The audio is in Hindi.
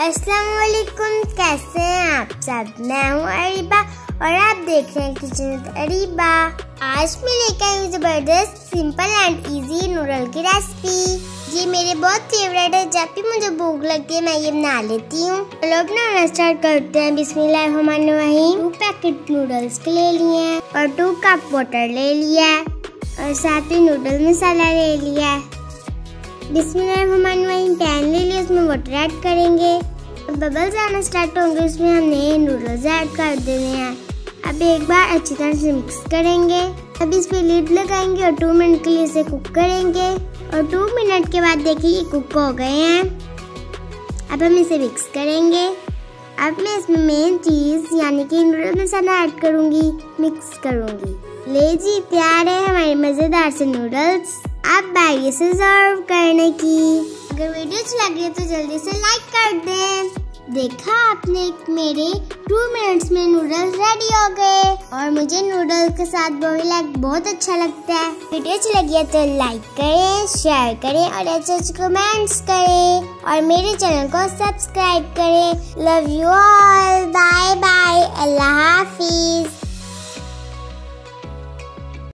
अस्सलाम वालेकुम कैसे हैं आप सब? मैं हूँ अरीबा और आप देख रहे हैं किचन अरीबा। आज मैं लेकर आई ज़बरदस्त सिंपल एंड इजी नूडल की रेसिपी ये मेरे बहुत फेवरेट है, जब भी मुझे भूख लगती है, मैं ये बना लेती हूँ। चलो बनाना स्टार्ट करते हैं। बिस्मिल्लाह हमने वही टू पैकेट नूडल्स के ले लिए और टू कप वाटर ले लिया और साथ ही नूडल मसाला ले लिया बिस्मिल्लाह वही पैन ले लिया उसमें वाटर ऐड करेंगे। बबल्स आना स्टार्ट होंगे, उसमें हमने नूडल्स ऐड कर देने हैं। अब एक बार अच्छी तरह से मिक्स करेंगे। अब इस पे लीड लगाएँगे और टू मिनट के लिए इसे कुक करेंगे। और टू मिनट के बाद देखिए ये कुक हो गए हैं। अब हम इसे मिक्स करेंगे। अब मैं इसमें मेन चीज़ यानी कि नूडल मसाला ऐड करूँगी मिक्स करूँगी। ले जी तैयार है हमारे मज़ेदार से नूडल्स अब बारी से सर्व करने की। अगर वीडियो अच्छी लगी है तो जल्दी से लाइक कर दें। देखा आपने, मेरे टू मिनट्स में नूडल्स रेडी हो गए। और मुझे नूडल्स के साथ लाइक बहुत अच्छा लगता है। वीडियो अच्छी लगी है तो लाइक करें शेयर करें और अच्छे अच्छे कमेंट्स करें। और मेरे चैनल को सब्सक्राइब करें। Love you all bye